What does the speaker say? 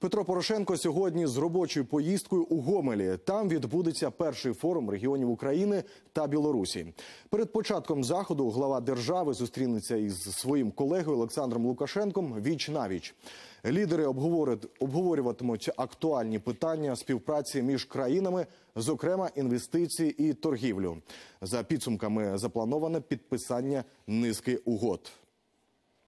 Петро Порошенко сьогодні з робочою поїздкою у Гомелі. Там відбудеться перший форум регіонів України та Білорусі. Перед початком заходу глава держави зустрінеться із своїм колегою Олександром Лукашенком віч навіч. Лідери обговорюватимуть актуальні питання співпраці між країнами, зокрема інвестиції і торгівлю. За підсумками заплановане підписання низки угод.